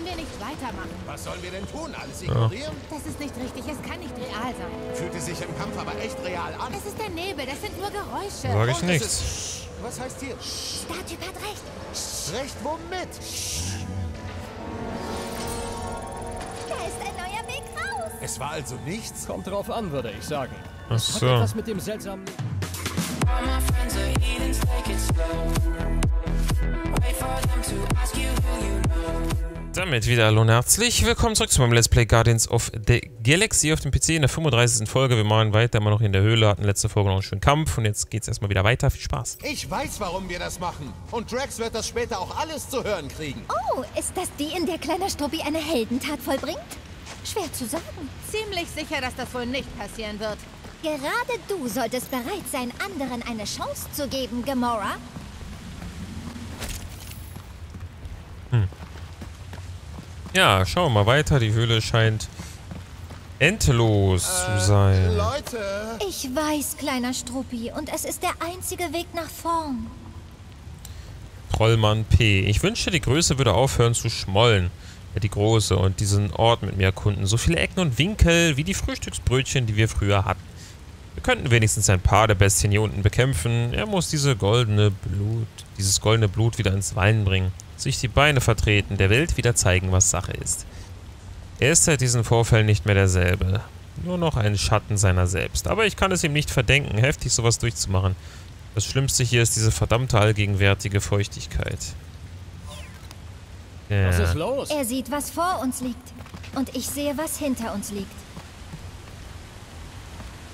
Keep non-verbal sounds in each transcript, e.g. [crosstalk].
können wir nicht weitermachen. Was sollen wir denn tun? Alles ignorieren? Das ist nicht richtig. Es kann nicht real sein. Fühlte sich im Kampf aber echt real an. Es ist der Nebel. Das sind nur Geräusche. Sag ich nichts. Was heißt hier? Startyp hat recht. Recht womit? Da ist ein neuer Weg raus. Es war also nichts? Kommt drauf an, würde ich sagen. Ach Hat so. etwas mit dem seltsamen... All my friends are heathens, take it slow. Wait for them to ask you who you know. Damit wieder hallo und herzlich willkommen zurück zu meinem Let's Play Guardians of the Galaxy auf dem PC in der 35. Folge. Wir machen weiter, immer noch in der Höhle, hatten letzte Folge noch einen schönen Kampf und jetzt geht's erstmal wieder weiter. Viel Spaß. Ich weiß, warum wir das machen. Und Drax wird das später auch alles zu hören kriegen. Oh, ist das die, in der kleiner Struppi eine Heldentat vollbringt? Schwer zu sagen. Ziemlich sicher, dass das wohl nicht passieren wird. Gerade du solltest bereit sein, anderen eine Chance zu geben, Gamora. Ja, schauen wir mal weiter. Die Höhle scheint endlos zu sein. Leute, Ich weiß, kleiner Struppi, und es ist der einzige Weg nach vorn. Trollmann P. Ich wünschte, die Größe würde aufhören zu schmollen. Ja, die Große und diesen Ort mit mir erkunden. So viele Ecken und Winkel wie die Frühstücksbrötchen, die wir früher hatten. Wir könnten wenigstens ein paar der Bestien hier unten bekämpfen. Er muss diese goldene Blut, dieses goldene Blut wieder ins Wein bringen. Sich die Beine vertreten, der Welt wieder zeigen, was Sache ist. Er ist seit diesen Vorfällen nicht mehr derselbe. Nur noch ein Schatten seiner selbst. Aber ich kann es ihm nicht verdenken, heftig sowas durchzumachen. Das Schlimmste hier ist diese verdammte allgegenwärtige Feuchtigkeit. Was Ja. ist los? Er sieht, was vor uns liegt. Und ich sehe, was hinter uns liegt.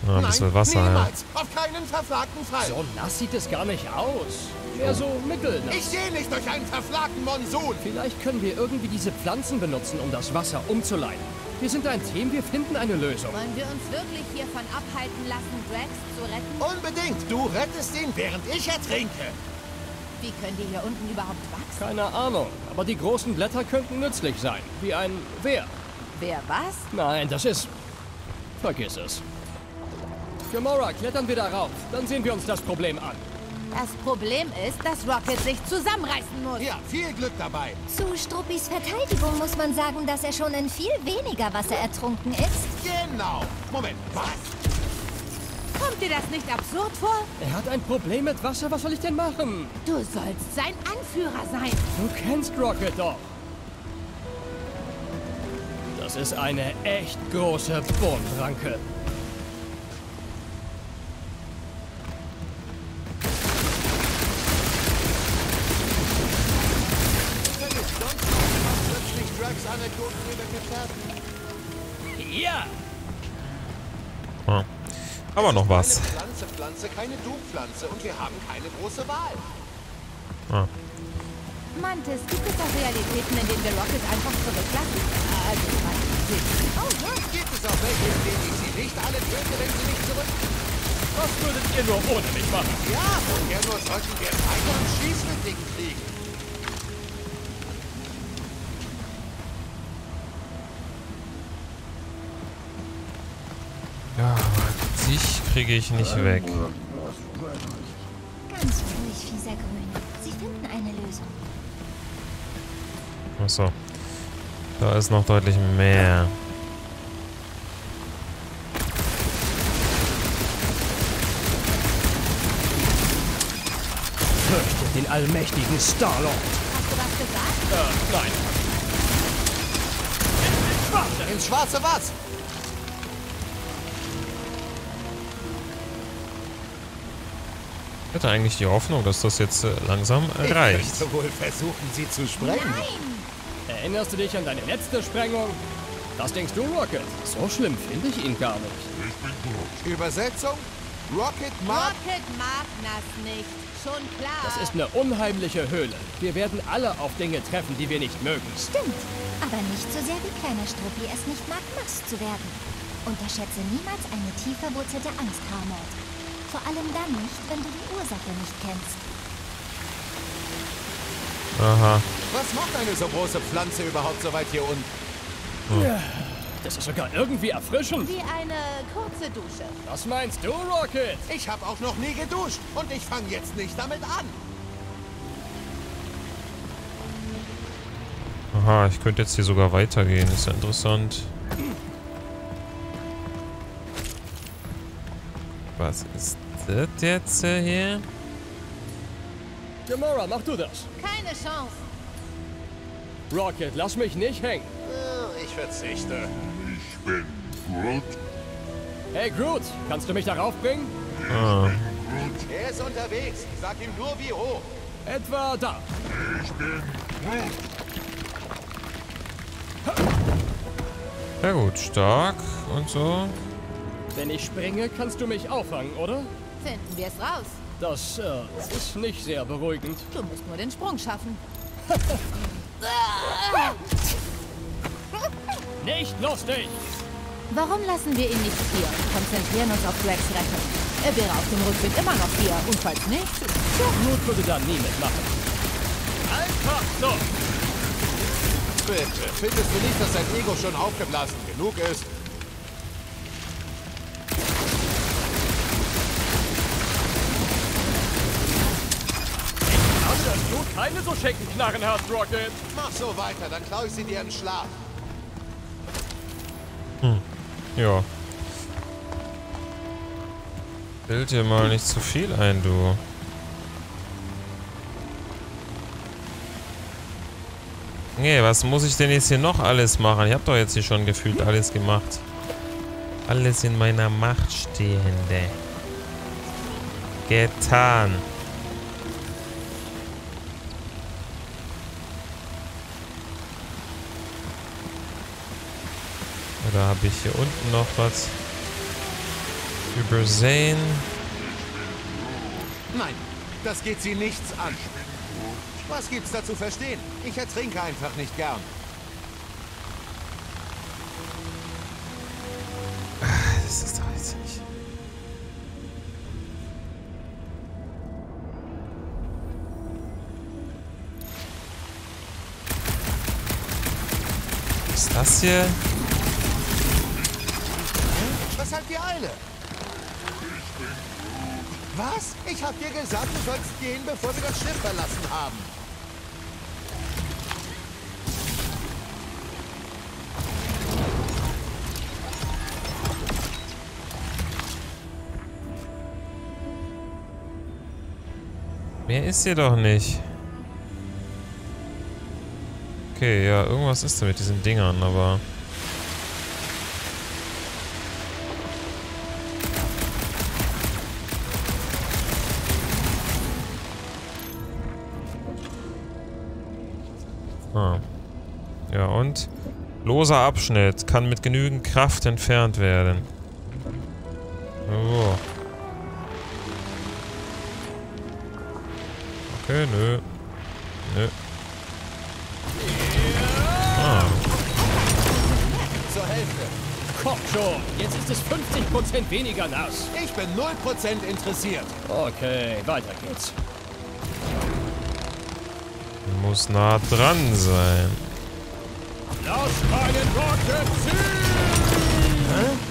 Ah, ein bisschen Wasser, ja. niemals. Auf keinen verflagten Fall. So nass sieht es gar nicht aus. Mehr so mittelnass. Ich gehe nicht durch einen verflagten Monsun. Vielleicht können wir irgendwie diese Pflanzen benutzen, um das Wasser umzuleiten. Wir sind ein Team, wir finden eine Lösung. Wollen wir uns wirklich hiervon abhalten lassen, Drax zu retten? Unbedingt. Du rettest ihn, während ich ertrinke. Wie können die hier unten überhaupt wachsen? Keine Ahnung, aber die großen Blätter könnten nützlich sein. Wie ein Wehr. Wer was? Nein, das ist... Vergiss es. Gamora, klettern wir darauf. Dann sehen wir uns das Problem an. Das Problem ist, dass Rocket sich zusammenreißen muss. Ja, viel Glück dabei. Zu Struppis Verteidigung muss man sagen, dass er schon in viel weniger Wasser ertrunken ist. Genau. Moment, was? Kommt dir das nicht absurd vor? Er hat ein Problem mit Wasser, was soll ich denn machen? Du sollst sein Anführer sein. Du kennst Rocket doch. Das ist eine echt große Bohnenranke. Aber noch was. Pflanze, Pflanze, keine Du-Pflanze. Und wir haben keine große Wahl. Ah. Mantis, gibt es auch Realitäten, in denen wir Rocket einfach zurücklassen? Also, ich meine, Oh ja, gibt es auch welche, in denen ich sie nicht alle töte, wenn sie nicht zurück... Was würdet ihr nur ohne mich machen? Ja, woher nur sollten wir Pfeile und Schießmittel kriegen? Kriege ich nicht weg. Ganz ruhig, fieser Grün. Sie finden eine Lösung. Achso. Da ist noch deutlich mehr. Fürchtet den allmächtigen Starlord. hast du was gesagt? Äh, nein. Ins schwarze was? Ich hätte eigentlich die Hoffnung, dass das jetzt äh, langsam reicht. Ich wohl versuchen, sie zu sprengen. Erinnerst du dich an deine letzte Sprengung? Was denkst du, Rocket? So schlimm finde ich ihn gar nicht. Übersetzung? Rocket mag... Rocket mag das nicht. Schon klar. Das ist eine unheimliche Höhle. Wir werden alle auf Dinge treffen, die wir nicht mögen. Stimmt. Aber nicht so sehr wie kleiner Struppi es nicht mag, nass zu werden. Unterschätze niemals eine tief verwurzelte Angst, Harmord. Vor allem dann nicht, wenn du die Ursache nicht kennst. Aha. Was macht eine so große Pflanze überhaupt so weit hier unten? Das ist sogar irgendwie erfrischend. Wie eine kurze Dusche. Was meinst du, Rocket? Ich habe auch noch nie geduscht und ich fange jetzt nicht damit an. Aha, ich könnte jetzt hier sogar weitergehen. Ist ja interessant. Was ist das jetzt äh, hier? Gamora, mach du das. Keine Chance. Rocket, lass mich nicht hängen. Äh, Ich verzichte. Hey Groot, kannst du mich darauf bringen? Ah, Er ist unterwegs. Sag ihm nur wie hoch. Etwa da. ja gut, stark und so. Wenn ich springe, kannst du mich auffangen, oder? Finden wir es raus. Das äh, ist nicht sehr beruhigend. Du musst nur den Sprung schaffen. [laughs] Nicht lustig! Warum lassen wir ihn nicht hier und konzentrieren uns auf Gregs Rettung? Er wäre auf dem Rückweg immer noch hier. Und falls nicht, Groot würde da nie mitmachen. Einfach so! Bitte. Findest du nicht, dass sein Ego schon aufgeblasen genug ist? So schicken Knarren hast, Rocket. Mach so weiter, dann klaue ich sie dir im Schlaf. Ja. Bild dir mal nicht zu viel ein, du. Nee, was muss ich denn jetzt hier noch alles machen? Ich habe doch jetzt hier schon gefühlt alles gemacht. Alles in meiner Macht Stehende. Getan. Oder habe ich hier unten noch was übersehen? Nein, das geht sie nichts an. Was gibt's da zu verstehen? Ich ertrinke einfach nicht gern. Das ist doch jetzt nicht. Was ist das hier? Weshalb die Eile? Was? Ich hab dir gesagt, du sollst gehen, bevor wir das Schiff verlassen haben. Mehr ist hier doch nicht. Okay, ja, irgendwas ist da mit diesen Dingern, aber... Loser Abschnitt kann mit genügend Kraft entfernt werden. Oh. Okay, nö. Nö. Ah, Zur Hälfte. Komm schon, jetzt ist es 50% weniger nass. Ich bin 0% interessiert. Okay, weiter geht's. muss nah dran sein. Lass meinen Rocket ziehen!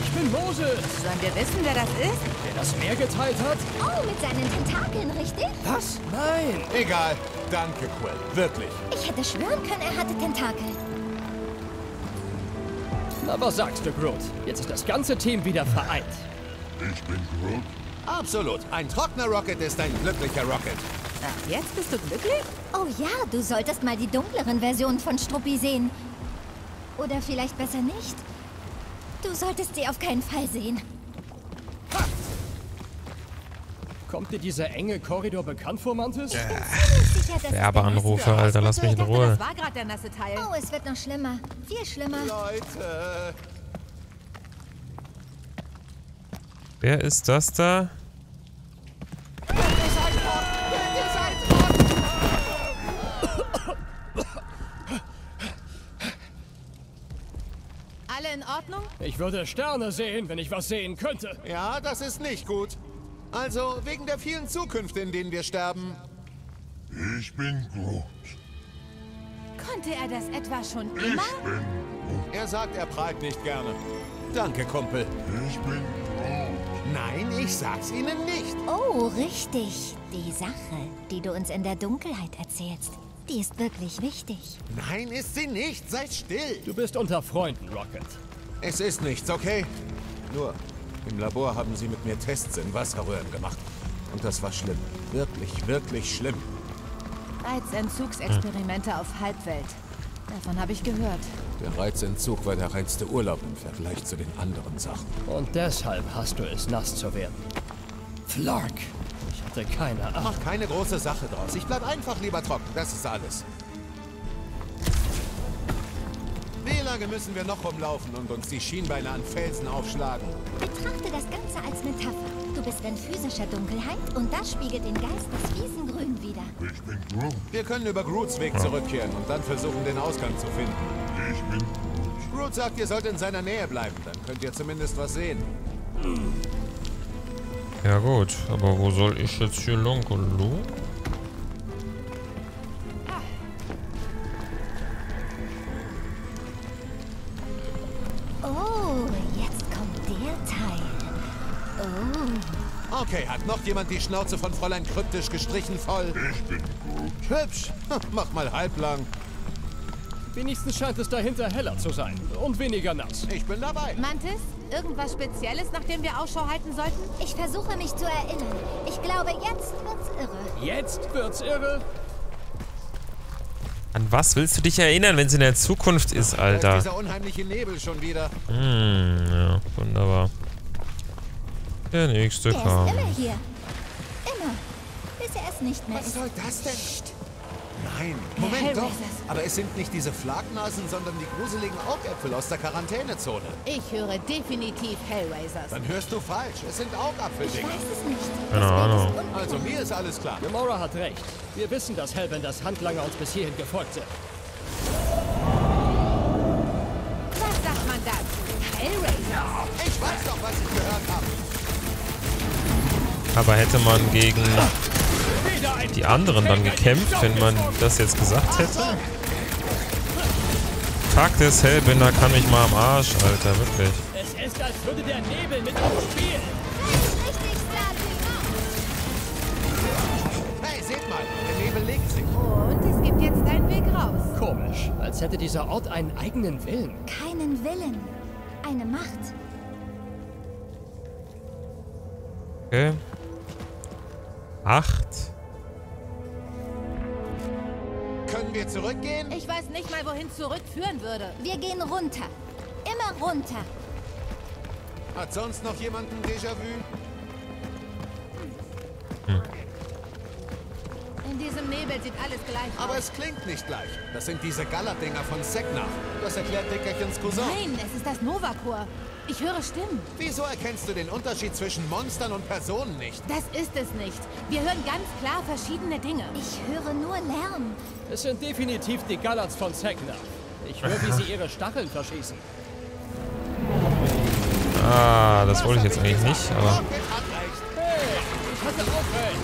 Ich bin Moses, sollen wir wissen, wer das ist? der das Meer geteilt hat. Oh, mit seinen Tentakeln, richtig? Was? Nein! Egal. Danke, Quill. Wirklich. Ich hätte schwören können, er hatte Tentakel. Na, was sagst du, Groot? Jetzt ist das ganze Team wieder vereint. Absolut. Ein trockener Rocket ist ein glücklicher Rocket. Ach, jetzt bist du glücklich? Oh ja, du solltest mal die dunkleren Versionen von Struppi sehen. Oder vielleicht besser nicht. Du solltest sie auf keinen Fall sehen. Kommt dir dieser enge Korridor bekannt vor, Mantis? Dass es Werbeanrufe, Alter, lass mich in Ich Ruhe. das war gerade der nasse Teil. Oh, es wird noch schlimmer. Viel schlimmer. Leute. Wer ist das da? Alle in Ordnung? Ich würde Sterne sehen, wenn ich was sehen könnte. Ja, das ist nicht gut. Also, wegen der vielen Zukünfte, in denen wir sterben. Ich bin Groot. Konnte er das etwa schon immer? Er sagt, er prahlt nicht gerne. Danke, Kumpel. Ich bin Groot. Nein, ich sag's Ihnen nicht. Oh, richtig. Die Sache, die du uns in der Dunkelheit erzählst. Die ist wirklich wichtig. Nein, ist sie nicht. Seid still. Du bist unter Freunden, Rocket. Es ist nichts, okay? Nur, im Labor haben sie mit mir Tests in Wasserröhren gemacht. Und das war schlimm. Wirklich, wirklich schlimm. Reizentzugsexperimente auf Halbwelt. Davon habe ich gehört. Der Reizentzug war der reinste Urlaub im Vergleich zu den anderen Sachen. Und deshalb hast du es, nass zu werden. Flark. Ich hatte keine Ahnung. Mach keine große Sache draus. Ich bleib einfach lieber trocken. Das ist alles. Wie lange müssen wir noch rumlaufen und uns die Schienbeine an Felsen aufschlagen? Betrachte das Ganze als Metapher. Du bist in physischer Dunkelheit und das spiegelt den Geist des Wiesengrün wider. Ich bin Groot. Wir können über Groots Weg zurückkehren und dann versuchen, den Ausgang zu finden. Ich bin Groot. Groot sagt, ihr sollt in seiner Nähe bleiben. Dann könnt ihr zumindest was sehen. Ja gut, aber wo soll ich jetzt hier lang, hallo? Hat noch jemand die Schnauze von Fräulein kryptisch gestrichen voll? Ich bin Groot. Hübsch. Mach mal halblang. Wenigstens scheint es dahinter heller zu sein. Und weniger nass. Ich bin dabei. Mantis, irgendwas Spezielles, nach dem wir Ausschau halten sollten? ich versuche mich zu erinnern. Ich glaube, jetzt wird's irre. Jetzt wird's irre. An was willst du dich erinnern, wenn es in der Zukunft ist, Da ist Alter? dieser unheimliche Nebel schon wieder. Hm, ja, wunderbar. Der nächste Er ist kam. immer hier. Immer. Bis er es nicht mehr Was ist. soll das denn? Nein, Moment doch. Hellraisers. Aber es sind nicht diese Flagnasen, sondern die gruseligen Augäpfel aus der Quarantänezone. Ich höre definitiv Hellraisers. Dann hörst du falsch. Es sind Ich Augapfeldinger. weiß es nicht. Keine Ahnung. ist un- Also mir ist alles klar. Gamora hat recht. Wir wissen, dass Hellbenders Handlanger uns bis hierhin gefolgt sind. Was sagt man dazu? Hellraisers. Ich weiß doch, was ich gehört habe. Aber hätte man gegen die anderen dann gekämpft, wenn man das jetzt gesagt hätte? Tag des Hellbinder kann mich mal am Arsch, Alter, wirklich. Es ist, als würde der Nebel mit uns spielen. Hey, seht mal, der Nebel legt sich. Und es gibt jetzt einen Weg raus. Komisch. Als hätte dieser Ort einen eigenen Willen. Keinen Willen. Eine Macht. Okay. Acht. Können wir zurückgehen? Ich weiß nicht mal, wohin zurückführen würde. Wir gehen runter. Immer runter. Hat sonst noch jemand ein Déjà-vu? In diesem Nebel sieht alles gleich Aber aus. es klingt nicht gleich. Das sind diese Gala-Dinger von Seknach. Das erklärt Dickerchens Cousin. Nein, es ist das Nova-Chor. Ich höre Stimmen. Wieso erkennst du den Unterschied zwischen Monstern und Personen nicht? Das ist es nicht. Wir hören ganz klar verschiedene Dinge. Ich höre nur Lärm. Es sind definitiv die Gallats von Sekna. Ich höre, wie sie [laughs] ihre Stacheln verschießen. Ah, das wollte ich jetzt eigentlich nicht, aber... Hey, ich hatte auch recht.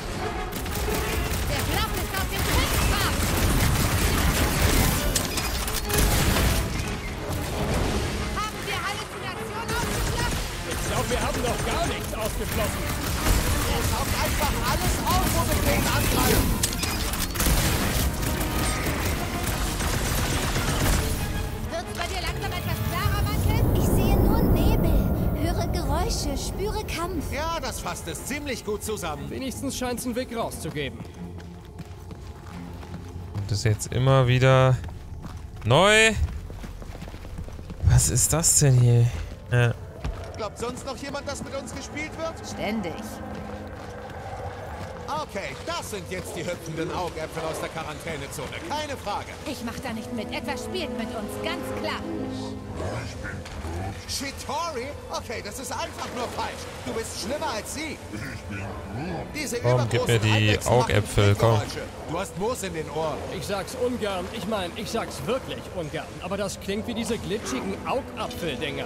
Fasst es ziemlich gut zusammen. Wenigstens scheint es einen Weg rauszugeben. Das ist jetzt immer wieder neu. Was ist das denn hier? Äh, Glaubt sonst noch jemand, dass mit uns gespielt wird? Ständig. Okay, das sind jetzt die hüpfenden Augäpfel aus der Quarantänezone. Keine Frage. Ich mach da nicht mit. Etwas spielt mit uns, ganz klar. Ich bin. Shitori? Okay, das ist einfach nur falsch. Du bist schlimmer als sie. Ich bin Groot. Diese Komm, gib mir übergroßen die Augäpfel, komm. Du hast Moos in den Ohren. Ich sag's ungern, ich meine, ich sag's wirklich ungern. Aber das klingt wie diese glitschigen Augapfeldinger.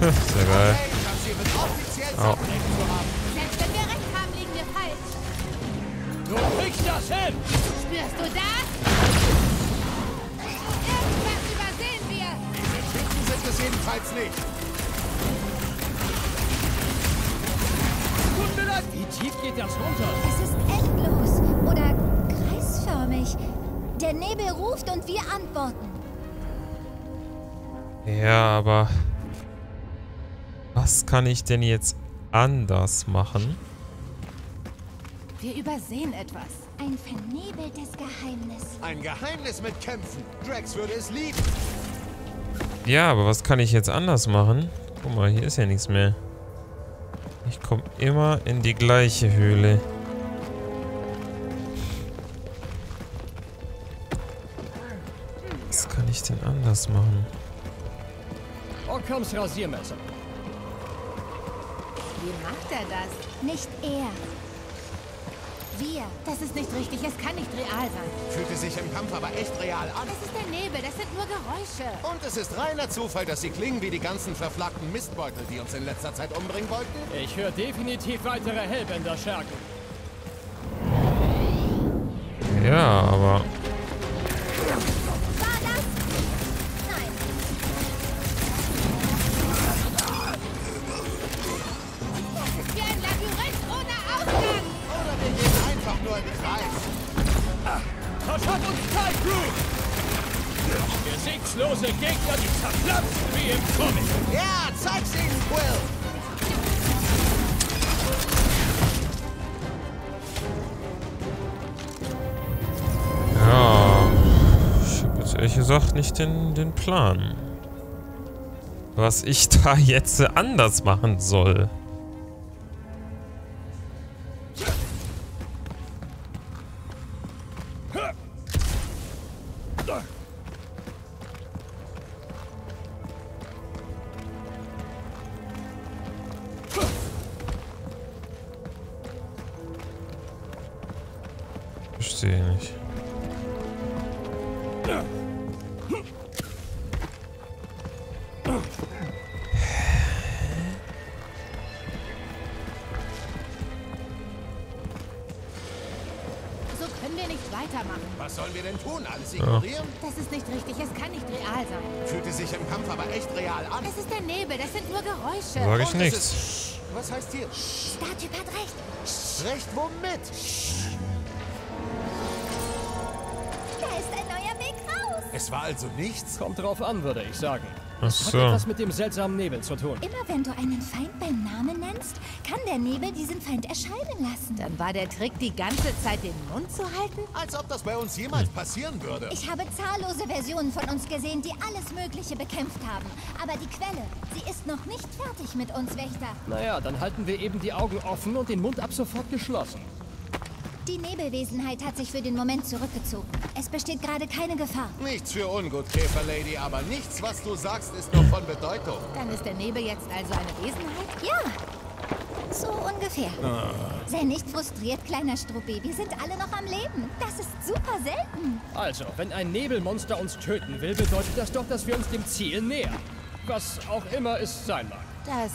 sehr geil. Selbst wenn wir recht haben, liegen wir falsch. Du kriegst das hin! Spürst du das? Es jedenfalls nicht. Tut mir leid! Wie tief geht das runter? Es ist endlos. Oder nicht. Der Nebel ruft und wir antworten. Ja, aber... Was kann ich denn jetzt anders machen? Wir übersehen etwas. Ein vernebeltes Geheimnis. Ein Geheimnis mit Kämpfen. Drax würde es lieben. Ja, aber was kann ich jetzt anders machen? Guck mal, hier ist ja nichts mehr. Ich komme immer in die gleiche Höhle. Was kann ich denn anders machen? Ockhams Rasiermesser. Wie macht er das? Nicht er. Wir. Das ist nicht richtig. Es kann nicht real sein. Fühlte sich im Kampf aber echt real an. Das ist der Nebel. Das sind nur Geräusche. Und es ist reiner Zufall, dass sie klingen wie die ganzen verflaggten Mistbeutel, die uns in letzter Zeit umbringen wollten. Ich höre definitiv weitere Hellbänder-Schergen. Ja, aber... Verschafft uns Zeit, Crew! Gesichtslose Gegner, die zerplatzen wie im Comic. Ja, zeig's ihnen, Quill. Ja... Ich habe jetzt ehrlich gesagt nicht den, den Plan. Was ich [laughs] da jetzt anders machen soll. Verstehe nicht. So können wir nicht weitermachen. Was sollen wir denn tun? Alles ignorieren? Das ist nicht richtig. Es kann nicht real sein. Fühlte sich im Kampf aber echt real an. Es ist der Nebel. Das sind nur Geräusche. Sag ich nichts. ist- Was heißt hier? Startyp hat recht. Recht womit? Es war also nichts? Kommt drauf an, würde ich sagen. Ach Hat etwas mit dem seltsamen Nebel zu tun. Immer wenn du einen Feind beim Namen nennst, kann der Nebel diesen Feind erscheinen lassen. Dann war der Trick, die ganze Zeit den Mund zu halten? Als ob das bei uns jemals passieren würde. Ich habe zahllose Versionen von uns gesehen, die alles Mögliche bekämpft haben. Aber die Quelle, sie ist noch nicht fertig mit uns, Wächter. Naja, dann halten wir eben die Augen offen und den Mund ab sofort geschlossen. Die Nebelwesenheit hat sich für den Moment zurückgezogen. Es besteht gerade keine Gefahr. Nichts für ungut, Käferlady, aber nichts, was du sagst, ist nur von Bedeutung. Dann ist der Nebel jetzt also eine Wesenheit? Ja, so ungefähr. Sei nicht frustriert, kleiner Struppi. Wir sind alle noch am Leben. Das ist super selten. Also, wenn ein Nebelmonster uns töten will, bedeutet das doch, dass wir uns dem Ziel nähern. Was auch immer es sein mag. Das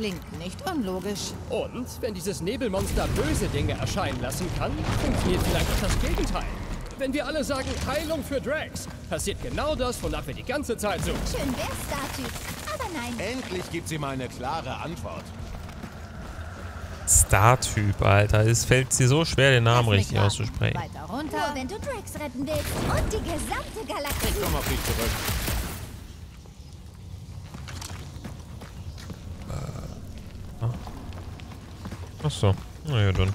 klingt nicht unlogisch. Und wenn dieses Nebelmonster böse Dinge erscheinen lassen kann, funktioniert vielleicht auch das Gegenteil. Wenn wir alle sagen Heilung für Drax, passiert genau das, wonach wir die ganze Zeit suchen. Schön wär's, Startyp. Aber nein. Endlich gibt sie mal eine klare Antwort. Star-Typ, Alter. Es fällt dir so schwer, den Namen richtig auszusprechen. Weiter runter. wenn du Drax retten willst und die gesamte Galaxie. Ich komme auf dich zurück. Ach so. Na ja, dann.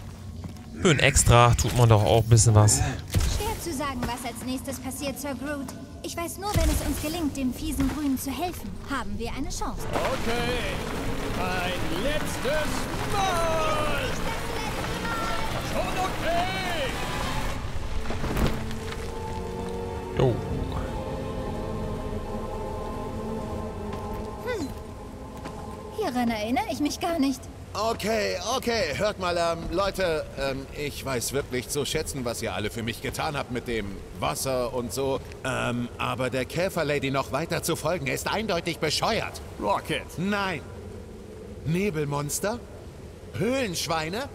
Für ein Extra tut man doch auch ein bisschen was. Schwer zu sagen, was als nächstes passiert, Sir Groot. Ich weiß nur, wenn es uns gelingt, dem fiesen Grünen zu helfen, haben wir eine Chance. Okay, ein letztes Mal! Schon okay! Jo. Hieran erinnere ich mich gar nicht. Okay, okay, hört mal, ähm, Leute, ähm, ich weiß wirklich zu schätzen, was ihr alle für mich getan habt mit dem Wasser und so. Ähm, aber der Käferlady noch weiter zu folgen, ist eindeutig bescheuert. Rocket, Nein. Nebelmonster? Höhlenschweine?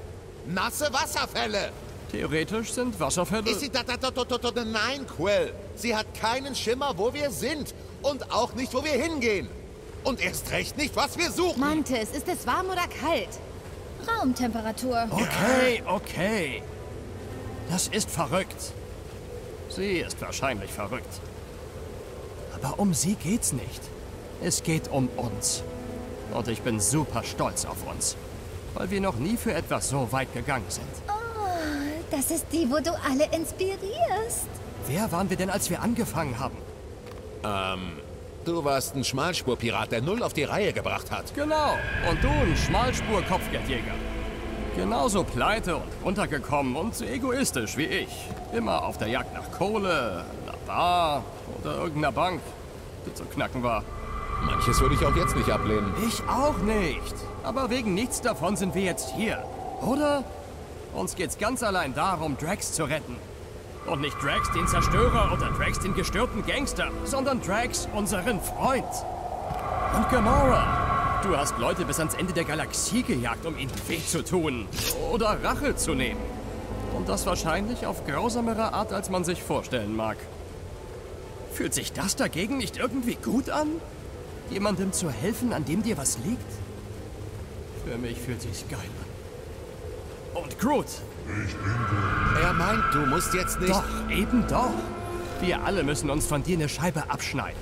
Nasse Wasserfälle? theoretisch sind Wasserfälle... Ist sie da, da, da, da, da, da, nein, Quill. Sie hat keinen Schimmer, wo wir sind. Und auch nicht, wo wir hingehen. Und erst recht nicht, was wir suchen. Mantis, ist es warm oder kalt? Raumtemperatur. Okay, okay. Das ist verrückt. Sie ist wahrscheinlich verrückt. Aber um sie geht's nicht. Es geht um uns. Und ich bin super stolz auf uns. Weil wir noch nie für etwas so weit gegangen sind. Oh, das ist die, wo du alle inspirierst. Wer waren wir denn, als wir angefangen haben? Du warst ein Schmalspurpirat, der null auf die Reihe gebracht hat. Genau. Und du ein Schmalspur-Kopfgeldjäger. Genauso pleite und runtergekommen und so egoistisch wie ich. Immer auf der Jagd nach Kohle, einer Bar oder irgendeiner Bank, die zu knacken war. Manches würde ich auch jetzt nicht ablehnen. Ich auch nicht. Aber wegen nichts davon sind wir jetzt hier. Oder? Uns geht's ganz allein darum, Drax zu retten. Und nicht Drax den Zerstörer oder Drax den gestörten Gangster, sondern Drax unseren Freund. Und Gamora. Du hast Leute bis ans Ende der Galaxie gejagt, um ihnen weh zu tun. Oder Rache zu nehmen. Und das wahrscheinlich auf grausamere Art, als man sich vorstellen mag. Fühlt sich das dagegen nicht irgendwie gut an? Jemandem zu helfen, an dem dir was liegt? Für mich fühlt sich's geil an. Und Groot, Er meint, du musst jetzt nicht... doch, eben doch. Wir alle müssen uns von dir eine Scheibe abschneiden.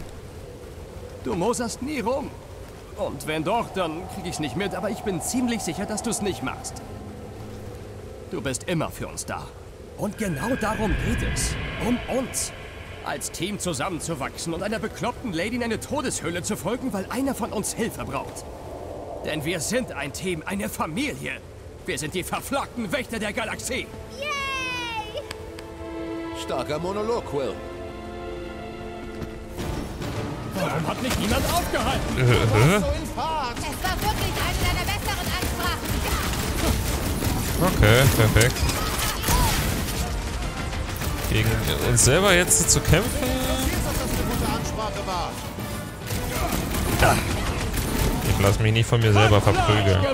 Du moserst nie rum. Und wenn doch, dann krieg ich's nicht mit, aber ich bin ziemlich sicher, dass du's nicht machst. Du bist immer für uns da. Und genau darum geht es. Um uns. Als Team zusammenzuwachsen und einer bekloppten Lady in eine Todeshöhle zu folgen, weil einer von uns Hilfe braucht. Denn wir sind ein Team, eine Familie. Wir sind die verflockten Wächter der Galaxie. Yay! Starker Monolog, Quill. Warum hat mich niemand aufgehalten? Äh, äh? So in Fahrt. Es war wirklich eine deiner besseren Ansprachen. Okay, perfekt. Gegen uns selber jetzt zu kämpfen? Jetzt, dass das eine gute Ansprache war. Ich lass mich nicht von mir selber verprügeln.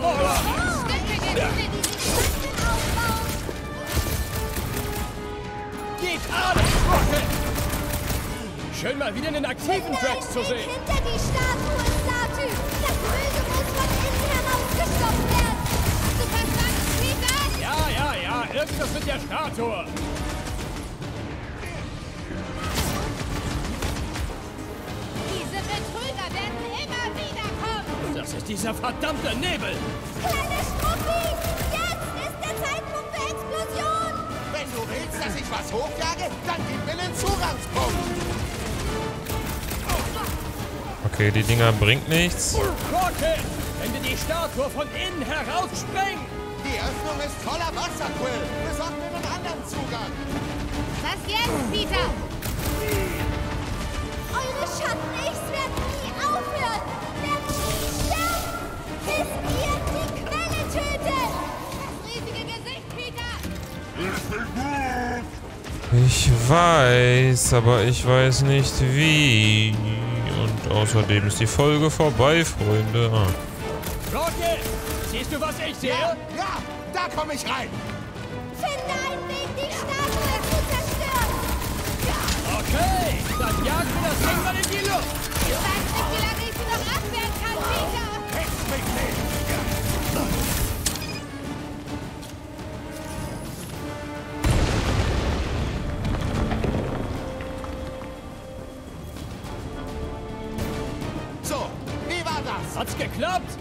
Schön mal wieder einen aktiven Drax zu sehen. Hinter die Statue, Statue. Das Böse muss von innen heraus gestoppt werden. Hast du verstanden, Peter? Ja, ja, ja, irgendwas mit der Statue. Diese Betrüger werden immer wieder kommen. Das ist dieser verdammte Nebel. Kleiner Struppi, jetzt ist der Zeitpunkt der Explosion. Wenn du willst, dass ich was hochjage, dann gib mir einen Zugangspunkt. Okay, die Dinger bringt nichts. Rocket! Wenn wir die Statue von innen heraus sprengen! Die Öffnung ist voller Wasser, Quill. Besorg mir einen anderen Zugang. Was jetzt, Peter? Eure Schatten-Ichs werden nie aufhören. Werden nie sterben. Bis ihr die Quelle tötet. Das riesige Gesicht, Peter. Ich bin gut. Ich weiß, aber ich weiß nicht wie. Und außerdem ist die Folge vorbei, Freunde. Ah. Rocket! Siehst du, was ich sehe? Ja, ja, da komme ich rein. Finde einen Weg, die Statue zu zerstören. Okay, dann jagen wir das Ding mal in die Luft. Ich weiß nicht, wie lange ich sie noch abwehren kann, Peter. Hex mich nicht. Geklappt?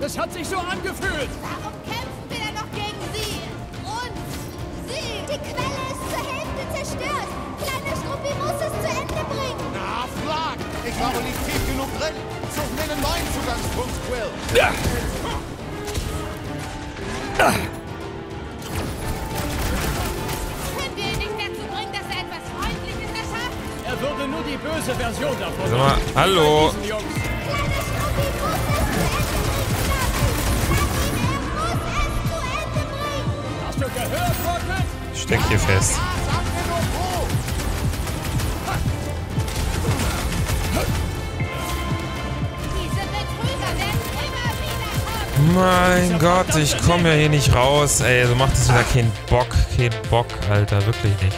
Es hat sich so angefühlt. Warum kämpfen wir denn noch gegen sie? Uns? Sie? Die Quelle ist zur Hälfte zerstört. Kleiner Struppi muss es zu Ende bringen. Na, Flag. Ich glaube, nicht tief genug drin. Such mir einen neuen Zugangspunkt, Quill. Können wir ihn nicht dazu bringen, dass er etwas Freundliches erschafft? Er würde nur die böse Version davon. Sag mal, hallo. Ich steck hier fest. Mein Gott, ich komme ja hier nicht raus. Ey, so macht es wieder keinen Bock. Kein Bock, Alter. Wirklich nicht.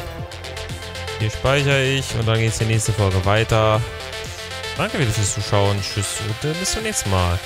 Hier speichere ich und dann geht's die nächste Folge weiter. Danke wieder fürs Zuschauen. Tschüss und äh, bis zum nächsten Mal.